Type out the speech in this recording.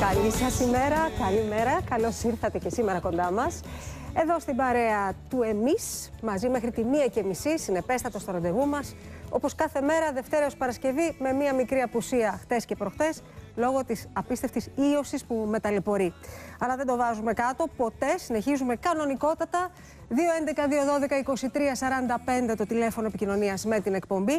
Καλή σας ημέρα, καλημέρα. Καλώς ήρθατε και σήμερα κοντά μας. Εδώ στην παρέα του Εμείς, μαζί μέχρι τη μία και μισή, συνεπέστατος στο ραντεβού μας. Όπως κάθε μέρα, Δευτέρα ω Παρασκευή, με μία μικρή απουσία χτες και προχτές, λόγω της απίστευτης ίωσης που με ταλαιπωρεί. Αλλά δεν το βάζουμε κάτω, ποτέ συνεχίζουμε κανονικότατα. 2.11.212.23.45 το τηλέφωνο επικοινωνίας με την εκπομπή.